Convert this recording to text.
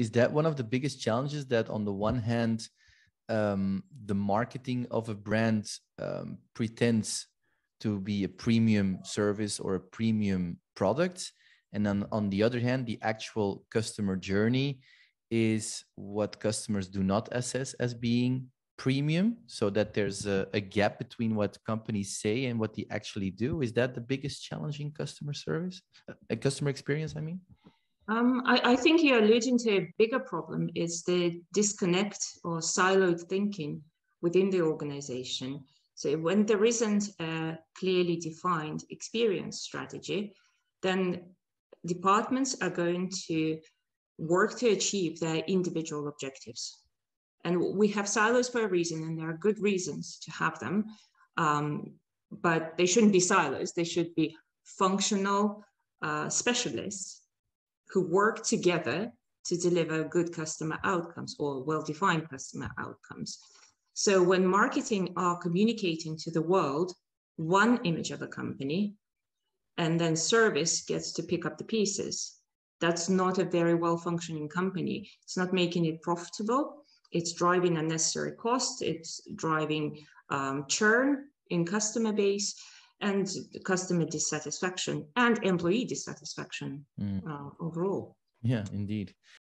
is that one of the biggest challenges that on the one hand um, the marketing of a brand um, pretends to be a premium service or a premium product. And then on the other hand the actual customer journey is what customers do not assess as being premium. So that there's a, a, gap between what companies say and what they actually do. Is that the biggest challenge in customer service? A customer experience i mean um, I, I, think you're alluding to a bigger problem is the disconnect or siloed thinking within the organization so when there isn't a clearly defined experience strategy, then departments are going to work to achieve their individual objectives. And we have silos for a reason, and there are good reasons to have them. Um, but they shouldn't be silos, they should be functional uh, specialists who work together to deliver good customer outcomes or well defined customer outcomes. So when marketing are communicating to the world one image of a company, and then service gets to pick up the pieces, that's not a very well functioning company. It's not making it profitable. It's driving unnecessary cost. It's driving um, churn in customer base and customer dissatisfaction and employee dissatisfaction mm. uh, overall. Yeah, indeed.